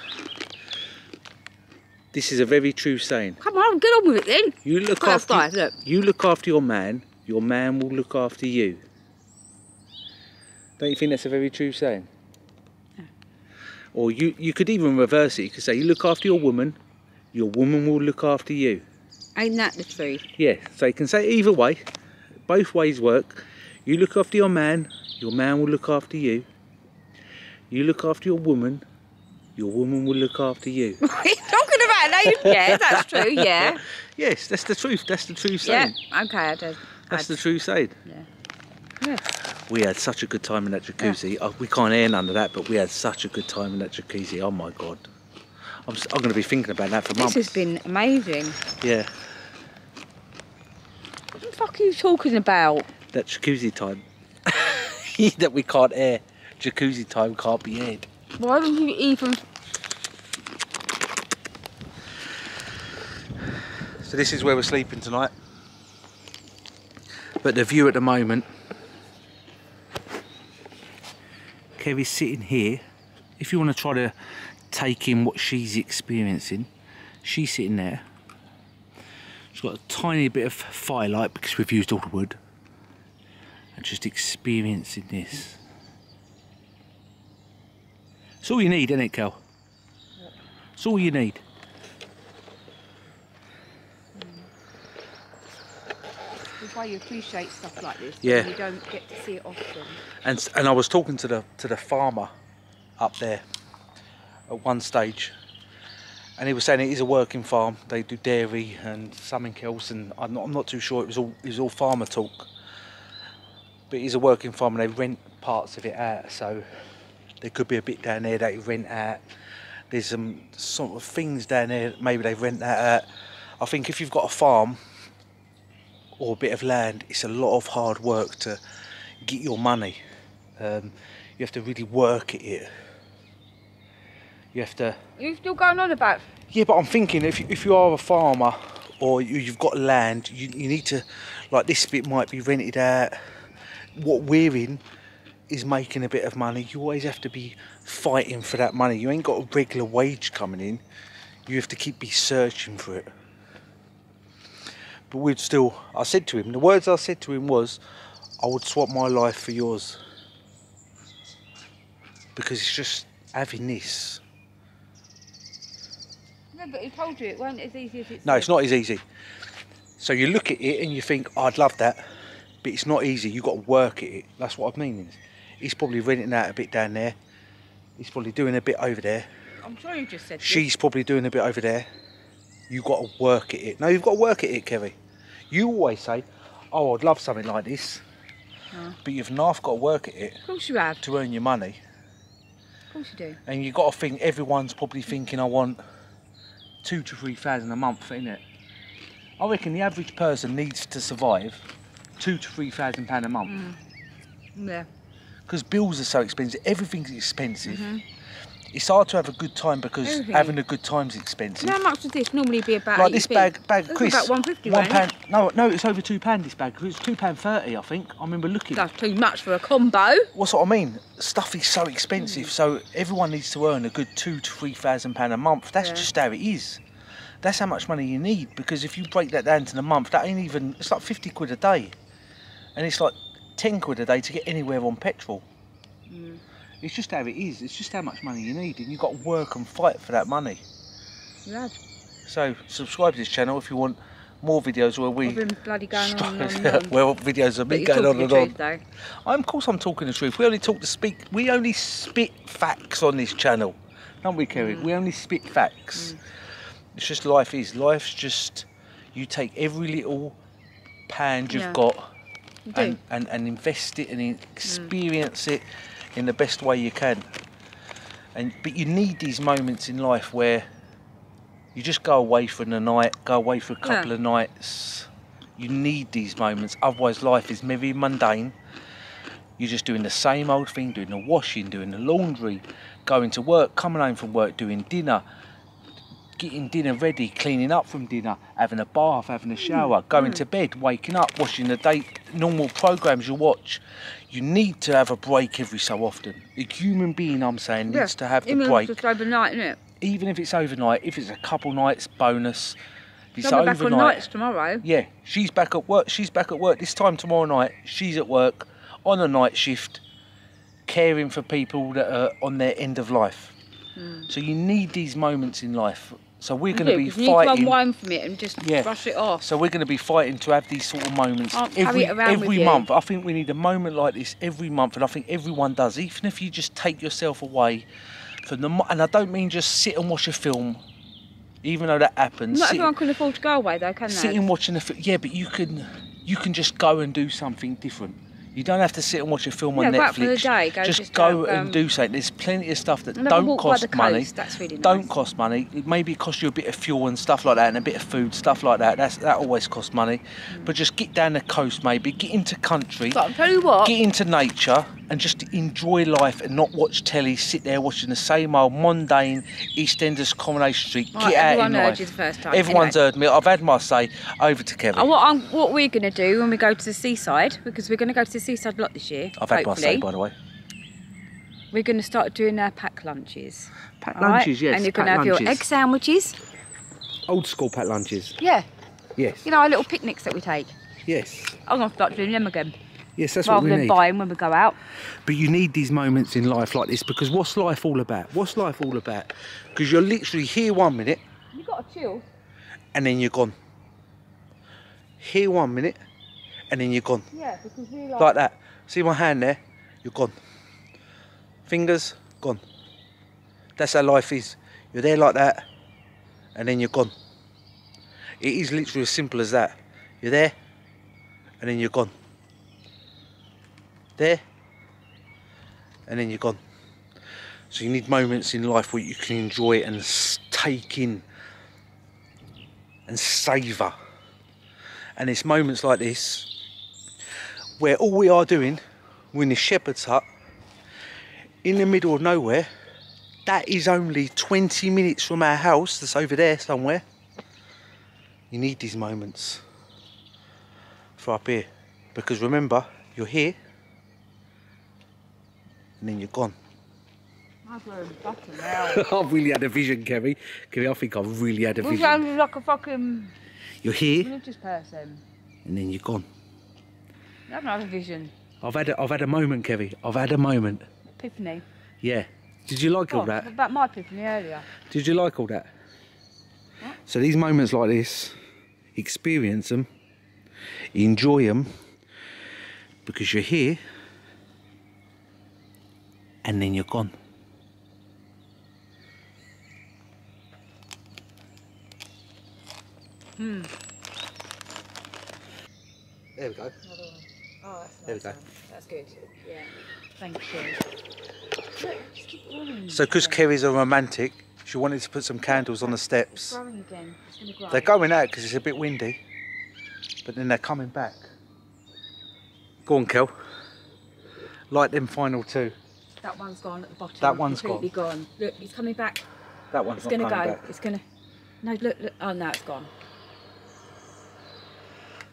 This is a very true saying. Come on, get on with it then. You look after. outside, look. You look after your man. Your man will look after you. Don't you think that's a very true saying? Or you, you could even reverse it. You could say, you look after your woman, your woman will look after you. Ain't that the truth? Yeah, so you can say either way. Both ways work. You look after your man, your man will look after you. You look after your woman, your woman will look after you. (laughs) What are you talking about? No, you- yeah, that's true. Yeah. (laughs) yes, that's the truth. That's the true saying. Yeah. Okay, I do. That's the true saying. Yeah. yeah. We had such a good time in that jacuzzi. Oh, we can't air none of that, but we had such a good time in that jacuzzi. Oh my god. I'm, I'm going to be thinking about that for months. This has been amazing. Yeah, fuck are you talking about? that jacuzzi time. (laughs) that we can't air. Jacuzzi time can't be aired. Why don't you even? So this is where we're sleeping tonight. But the view at the moment. Kevy's sitting here. If you want to try to take in what she's experiencing, she's sitting there. She's got a tiny bit of firelight because we've used all the wood. And just experiencing this. It's all you need, isn't it, Kel? It's all you need. Why you appreciate stuff like this. Yeah. You don't get to see it often. And and I was talking to the to the farmer up there at one stage, and he was saying it is a working farm. They do dairy and something else, and I'm not, I'm not too sure. It was all it was all farmer talk. But it is a working farm, and they rent parts of it out. So there could be a bit down there that they rent out. There's some sort of things down there. that Maybe they rent that out. I think if you've got a farm or a bit of land, it's a lot of hard work to get your money. Um, you have to really work at it. You have to. You're still going on about. Yeah, but I'm thinking if you, if you are a farmer or you, you've got land, you, you need to, like this bit might be rented out. What we're in is making a bit of money. You always have to be fighting for that money. You ain't got a regular wage coming in. You have to keep be searching for it. But we'd still. I said to him. The words I said to him was, "I would swap my life for yours." Because it's just having this. No, but he told you it weren't as easy as it's. No, it's not as easy. So you look at it and you think, oh, I'd love that, but it's not easy. You've got to work at it. That's what I mean. He's probably renting out a bit down there. He's probably doing a bit over there. I'm sure you just said. this. She's probably doing a bit over there. You've got to work at it. No, you've got to work at it, Kerry. You always say, oh, I'd love something like this. Oh. But you've half got to work at it Of course you have. to earn your money. Of course you do. And you've got to think everyone's probably thinking I want two to three thousand a month, innit? I reckon the average person needs to survive two to three thousand pound a month mm. Yeah. because bills are so expensive. Everything's expensive. Mm-hmm. It's hard to have a good time because Everything. having a good time's expensive. How much would this normally be about? like this bag, bag, Chris. About 150 one won't pound. No, no, it's over two pound. This bag. It's two pound thirty, I think. I remember looking. That's too much for a combo. What's what I mean? Stuff is so expensive, so everyone needs to earn a good two to three thousand pound a month. That's Yeah. just how it is. That's how much money you need because if you break that down to the month, that ain't even. It's like fifty quid a day, and it's like ten quid a day to get anywhere on petrol. Mm. It's just how it is. It's just how much money you need, and you've got to work and fight for that money. Yeah. So subscribe to this channel if you want more videos where we. I've been bloody going on and (laughs) on well, videos of But me going on and the on. though. I'm, of course, I'm talking the truth. We only talk to speak. We only spit facts on this channel, don't we, Kerry? Mm. We only spit facts. It's just life is. Life's just you take every little pound you've Yeah. got and, and, and invest it and experience it in the best way you can. And but you need these moments in life where you just go away for the night, go away for a couple Yeah. of nights. You need these moments, otherwise life is very mundane. You're just doing the same old thing, doing the washing, doing the laundry, going to work, coming home from work, doing dinner, getting dinner ready, cleaning up from dinner, having a bath, having a mm, shower, going mm. to bed, waking up, watching the day normal programs you watch. You need to have a break every so often. A human being, I'm saying, needs to have the Even if break, it's just overnight, isn't it? even if it's overnight. If it's a couple nights, bonus. If it's we're back on overnight, nights tomorrow. yeah, she's back at work. She's back at work this time tomorrow night. She's at work on a night shift, caring for people that are on their end of life. Hmm. So you need these moments in life. So we're. Going to be 'cause you to from it and just Yeah. brush it off. So we're going to be fighting to have these sort of moments every it around with every month. I think we need a moment like this every month, and I think everyone does. Even if you just take yourself away from the, and I don't mean just sit and watch a film, even though that happens. Not sit- everyone can afford to go away though, can they? sitting and watching a film. Yeah, but you can you can just go and do something different. You don't have to sit and watch a film Yeah, on Netflix. out for the day, go just, just go have, and um, do something. There's plenty of stuff that And have a don't cost money. coast, That's really nice. Don't cost money. Maybe it maybe cost you a bit of fuel and stuff like that, and a bit of food, stuff like that. That's that always costs money. But just get down the coast, maybe get into country, But I'll tell you what. get into nature, and just enjoy life and not watch telly. Sit there watching the same old mundane EastEnders Coronation Street. Right, get out everyone in heard life. you the first time. Everyone's Anyway. heard me. I've had my say. Over to Kevin. Uh, what, I'm, what we're going to do when we go to the seaside, because we're going to go to the seaside a lot this year. I've had my say, by the way. We're going to start doing our pack lunches. Pack all right? lunches, yes. And you're going to pack have your egg sandwiches. Old school pack lunches. Yeah. Yes. You know, our little picnics that we take. Yes. I'm going to start doing them again. Yes, that's what rather we than need. buying when we go out. But you need these moments in life like this because what's life all about? What's life all about? Because you're literally here one minute you got to chill. and then you're gone. Here one minute and then you're gone. Yeah, because we like. Like that. See my hand there? You're gone. Fingers, gone. That's how life is. You're there like that and then you're gone. It is literally as simple as that. You're there and then you're gone. There and then you're gone. So you need moments in life where you can enjoy and take in and savour. And it's moments like this where all we are doing, we're in the shepherd's hut in the middle of nowhere. That is only 20 minutes from our house that's over there somewhere. You need these moments for up here. Because remember, you're here and then you're gone. I've really had a vision, Kevin. Kevin, I think I've really had a We vision. sound like a fucking You're here religious person. and then you're gone. I don't have a vision. I've had a, I've had a moment, Kevin. I've had a moment. Epiphany. Yeah. Did you like all Oh, that? About my epiphany earlier. Did you like all that? So these moments like this, experience them, enjoy them, because you're here, and then you're gone. Hmm. There we go. Oh, that's There we go. That's good. Yeah. Thank you. So, because Kerry's a romantic, she wanted to put some candles on the It's steps. growing again. It's going to grow. They're going out because it's a bit windy, but then they're coming back. Go on, Kel. Light them final two. That one's gone at the bottom. That one's completely gone. Look, he's coming back. That one's It's not going to coming go. back. It's going to. No, look, look. Oh, no, it's gone.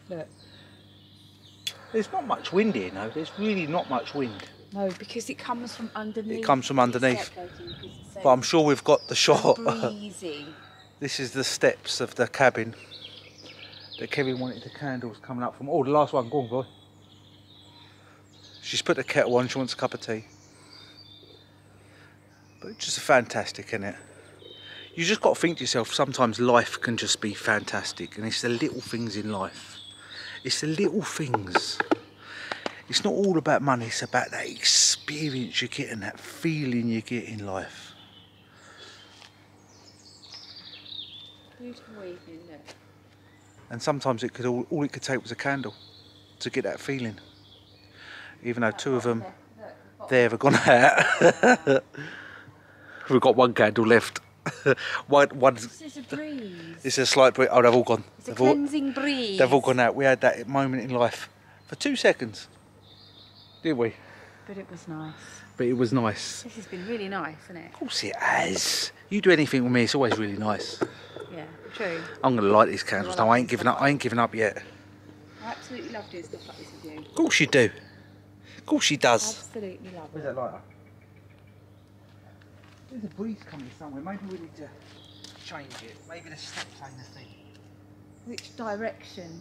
Look. There's not much wind here, no. There's really not much wind. No, because it comes from underneath. It comes from underneath. separating because it's so But I'm sure we've got the shot. breezy. (laughs) this is the steps of the cabin that Kevin wanted the candles coming up from. Oh, the last one. Go on, boy. She's put the kettle on. She wants a cup of tea. But just fantastic, isn't it? You just got to think to yourself, sometimes life can just be fantastic. And it's the little things in life. It's the little things. It's not all about money, it's about that experience you get and that feeling you get in life. Beautiful evening. And sometimes it could all, all it could take was a candle to get that feeling. Even though two of them there have gone out. (laughs) We've got one candle left. (laughs) one, one, This is a breeze. it's a slight breeze. Oh, they've all gone. It's a They've all, cleansing breeze. they've all gone out. We had that moment in life for two seconds, didn't we? But it was nice. But it was nice. This has been really nice, isn't it? Of course it has. You do anything with me, it's always really nice. Yeah, true. I'm gonna light these candles now. I ain't giving up. I ain't giving up yet. I absolutely love doing stuff like this with you. Of course you do. Of course she does. Absolutely love Where's it. that lighter? There's a breeze coming somewhere. Maybe we need to change it. Maybe let's stop playing the thing. Which direction?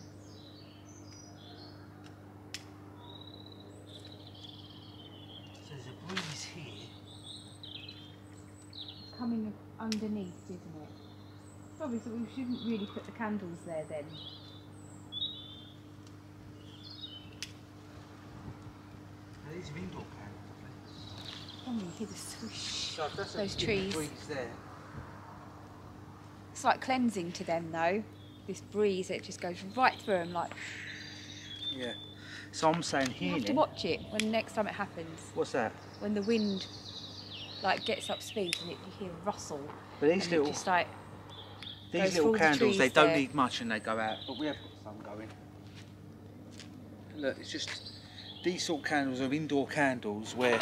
So there's a breeze here. It's coming underneath, isn't it? Probably so we shouldn't really put the candles there then. Now, these are indoor candles, I think. Oh, you hear the if Those trees. There. It's like cleansing to them though. This breeze, it just goes right through them. Like Yeah. So I'm saying you here. have to watch it when next time it happens. What's that? When the wind like gets up speed and it, you hear rustle. But these little just like these little through the candles, they don't there. need much and they go out. But we have got some going. Look, it's just these sort of candles are indoor candles where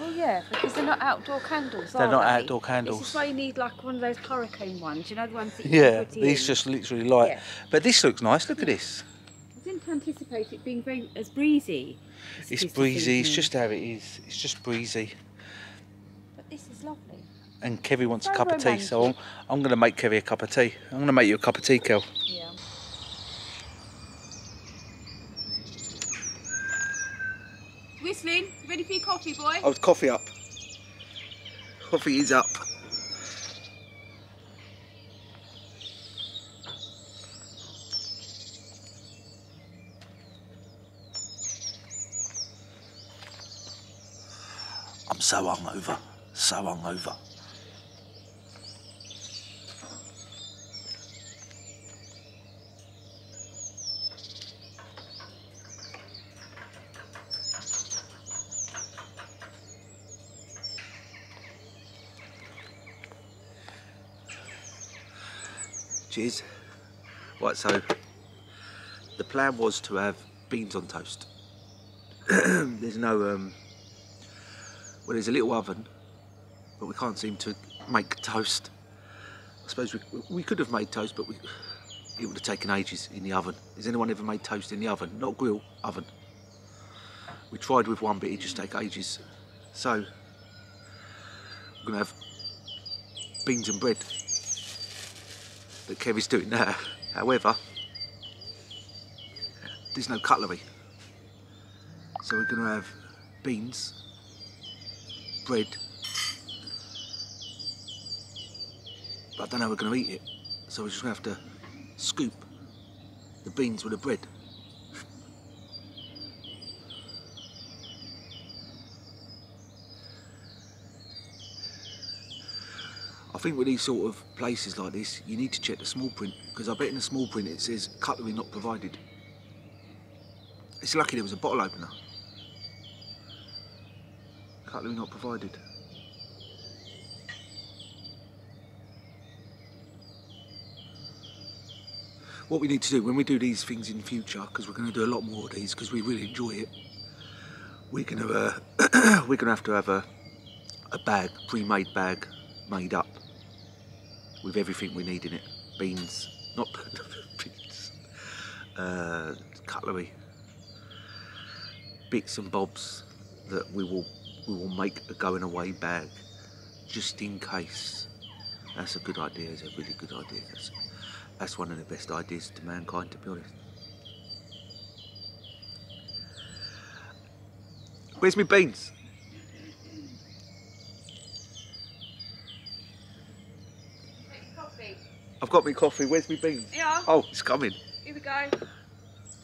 Oh yeah, because they're not outdoor candles. They're not they? outdoor candles. This is why you need like one of those hurricane ones. You know the ones that you yeah, these in? just literally light. Yeah. But this looks nice. Look at this. I didn't anticipate it being very as breezy. as It's breezy. It's just how it is. It's just breezy. But this is lovely. And Kevy wants a cup of tea, so I'm, I'm going to make Kevy a cup of tea. I'm going to make you a cup of tea, Kel. Yeah. For your coffee, boy? Oh, coffee up. Coffee is up. I'm so hungover. So hungover. Cheers. Right, so the plan was to have beans on toast. (clears throat) there's no, um, well, there's a little oven, but we can't seem to make toast. I suppose we, we could have made toast, but we, it would have taken ages in the oven. Has anyone ever made toast in the oven? Not grill, oven. We tried with one, but it just take ages. So we're gonna have beans and bread that Kev is doing now. However, there's no cutlery. So we're to have beans, bread, but I don't know how we're to eat it. So we're just to have to scoop the beans with the bread. I think with these sort of places like this, you need to check the small print because I bet in the small print it says cutlery not provided. It's lucky there was a bottle opener. Cutlery not provided. What we need to do when we do these things in future, because we're going to do a lot more of these because we really enjoy it, we're going to uh, we're going to have to have a a bag, pre-made bag, made up with everything we need in it. Beans, not (laughs) beans, uh, cutlery, bits and bobs that we will we will make a going away bag just in case. That's a good idea. It's a really good idea. That's, that's one of the best ideas to mankind, to be honest. Where's my beans? I've got my coffee. Where's my beans? Yeah. Oh, it's coming. Here we go.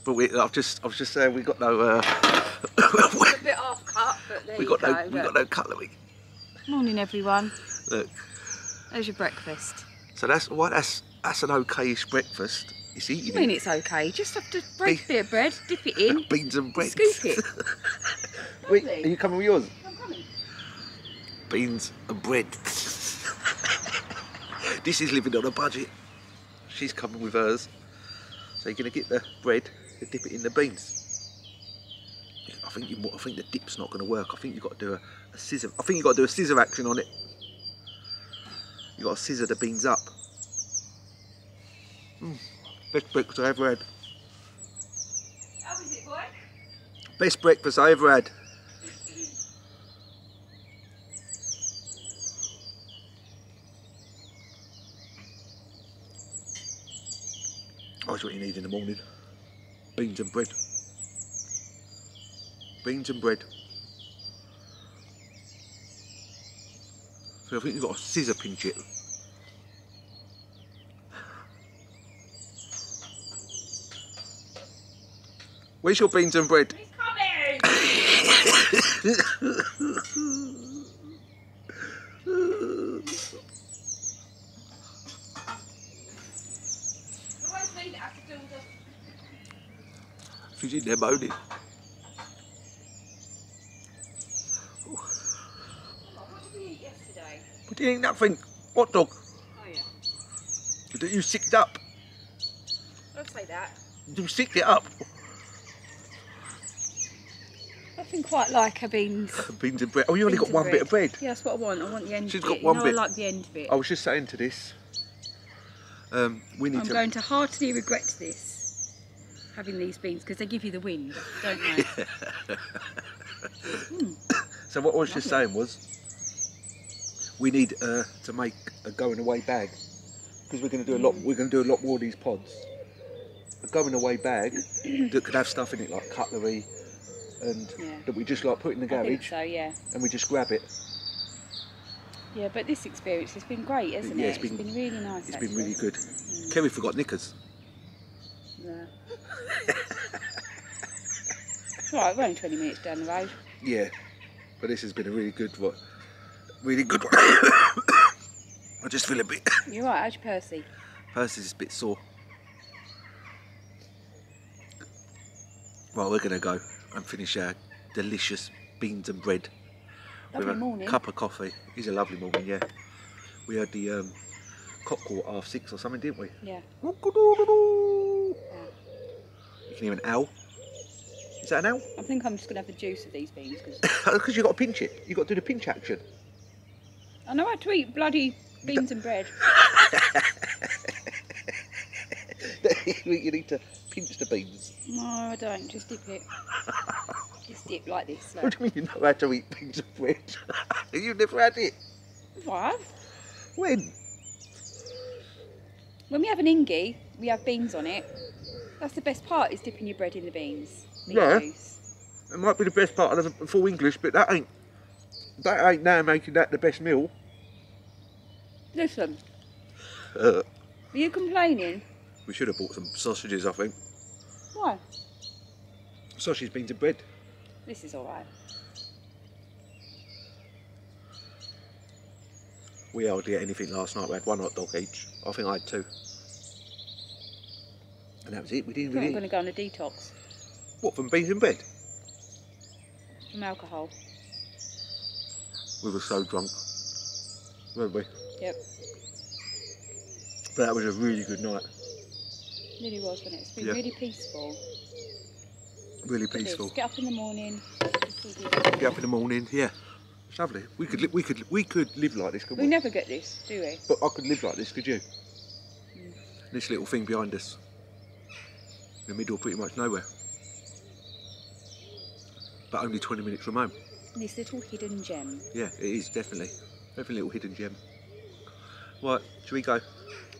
But we, I've just, I was just saying, we got no, uh, It's a (coughs) bit half cut, but there we you got go. no, we got no cutlery. Morning, everyone. Look, There's your breakfast. so that's why that's that's an okayish breakfast. It's eating I mean, it. it's okay. You Just have to break a bit of bread, dip it in, beans and bread. scoop it. (laughs) Wait, are you coming with yours? I'm coming. Beans and bread. This is living on a budget. She's coming with hers. So you're gonna get the bread and dip it in the beans. I think you, I think the dip's not gonna work. I think you've got to do a, a scissor. I think you've got to do a scissor action on it. You've got to scissor the beans up. Mm. Best breakfast I ever had. How is it, boy? Best breakfast I ever had. That's what you need in the morning. Beans and bread. Beans and bread. So I think you've got to scissor pinch it. Where's your beans and bread? He's coming! (laughs) Always me that has to do all the She's in there moaning. What did we eat yesterday? We didn't eat nothing. Hot dog. Oh yeah. That you sicked up. Don't say that. You sicked it up. Nothing quite like a beans. Beans and bread. Oh, you only beans got and one bit of bread. Yeah, that's what I want. I want the end She's bit. got You one know bit. I like the end bit. I was just saying to this. Um, we need I'm to. going to heartily regret this, having these beans, because they give you the wind, don't they? So what I was just saying was, we need uh, to make a going away bag because we're going to do a lot. We're going to do a lot more of these pods. A going away bag that could have stuff in it like cutlery, and Yeah. that we just like put in the garage so, yeah. and we just grab it. Yeah, but this experience has been great, hasn't Yeah, it? it's been- really nice. It's been really actually. good. Kerry forgot knickers. Yeah. Right, we're only 20 minutes down the road. Yeah, but this has been a really good one. Really good one. (coughs) I just feel a bit. (coughs) You're right, how's your Percy? Percy's a bit sore. Well, we're going to go and finish our delicious beans and bread Lovely with a morning. cup of coffee. It's a lovely morning, yeah. We had the um, cock call at half six or something, didn't we? Yeah. Can hear an owl. Is that an owl? I think I'm just going to have the juice of these beans because Because (coughs) oh, you've got to pinch it. You've got to do the pinch action. I know how to eat bloody beans and bread. (laughs) you need to pinch the beans. No, I don't. Just dip it. Just dip like this. What do you mean you know how to eat beans and bread? (laughs) You've never had it. What? When? When we have an ingie, we have beans on it. That's the best part, is dipping your bread in the beans. Bean Yeah. juice. It might be the best part of the full English, but that ain't that ain't now making that the best meal. Listen, Uh, are you complaining? we should have bought some sausages, I think. Why? Sausage, beans and bread. This is alright. We hardly ate anything last night. We had one hot dog each. I think I had two. And that was it. We didn't think I'm going to go on a detox What from beans and bread? from alcohol. We were so drunk, weren't we? Yep, But that was a really good night. really was, wasn't it? It's been Yeah. really peaceful. Really Look at this, peaceful. Get up in the morning. Get up in the morning. Yeah, it's lovely. We could li- we could we could live like this, couldn't We we? never get this, do we? But I could live like this, could you? Mm. This little thing behind us. In the middle, pretty much nowhere. But only 20 minutes from home. This little hidden gem. Yeah, it is, definitely. Definitely a little hidden gem. Right, should we go?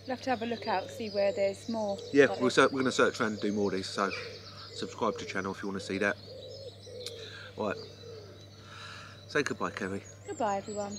We'll have to have a look out, see where there's more. Yeah, like we'll we're going to search around and do more of these, so subscribe to the channel if you want to see that. Right. Say goodbye, Kerry. Goodbye, everyone.